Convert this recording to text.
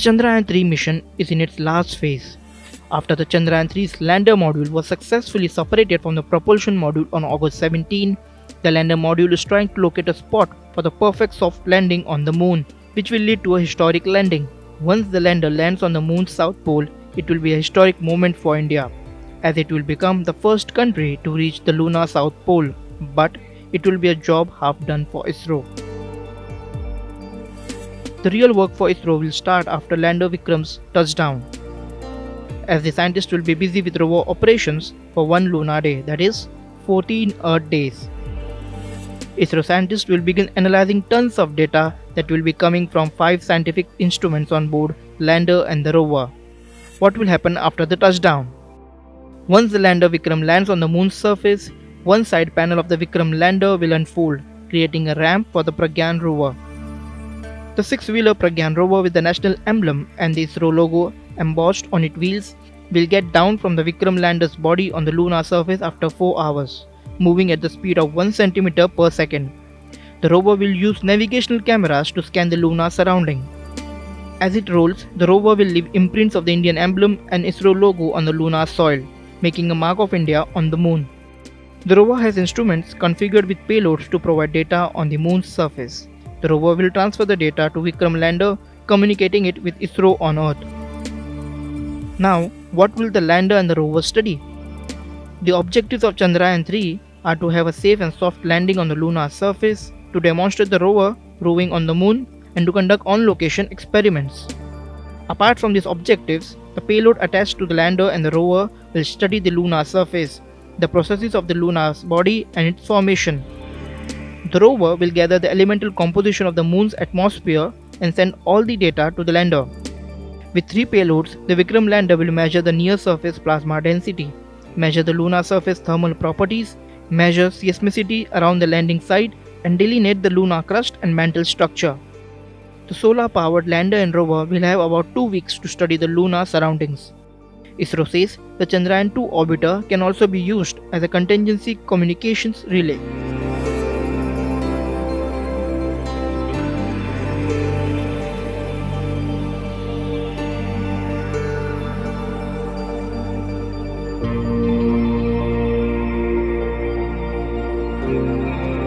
The Chandrayaan 3 mission is in its last phase. After the Chandrayaan 3's lander module was successfully separated from the propulsion module on August 17, the lander module is trying to locate a spot for the perfect soft landing on the moon, which will lead to a historic landing. Once the lander lands on the moon's south pole, it will be a historic moment for India, as it will become the first country to reach the lunar south pole, but it will be a job half done for ISRO. The real work for ISRO will start after lander Vikram's touchdown, as the scientists will be busy with rover operations for one lunar day, that is, 14 Earth days. ISRO scientists will begin analyzing tons of data that will be coming from five scientific instruments on board lander and the rover. What will happen after the touchdown? Once the lander Vikram lands on the moon's surface, one side panel of the Vikram lander will unfold, creating a ramp for the Pragyan rover. The six-wheeler Pragyan rover with the national emblem and the ISRO logo embossed on its wheels will get down from the Vikram lander's body on the lunar surface after 4 hours, moving at the speed of 1 cm per second. The rover will use navigational cameras to scan the lunar surrounding. As it rolls, the rover will leave imprints of the Indian emblem and ISRO logo on the lunar soil, making a mark of India on the moon. The rover has instruments configured with payloads to provide data on the moon's surface. The rover will transfer the data to Vikram lander, communicating it with ISRO on Earth. Now, what will the lander and the rover study? The objectives of Chandrayaan 3 are to have a safe and soft landing on the lunar surface, to demonstrate the rover roving on the moon, and to conduct on location experiments. Apart from these objectives, the payload attached to the lander and the rover will study the lunar surface, the processes of the lunar's body, and its formation. The rover will gather the elemental composition of the moon's atmosphere and send all the data to the lander. With three payloads, the Vikram lander will measure the near surface plasma density, measure the lunar surface thermal properties, measure seismicity around the landing site, and delineate the lunar crust and mantle structure. The solar powered lander and rover will have about two weeks to study the lunar surroundings. ISRO says the Chandrayaan 2 orbiter can also be used as a contingency communications relay. thank you.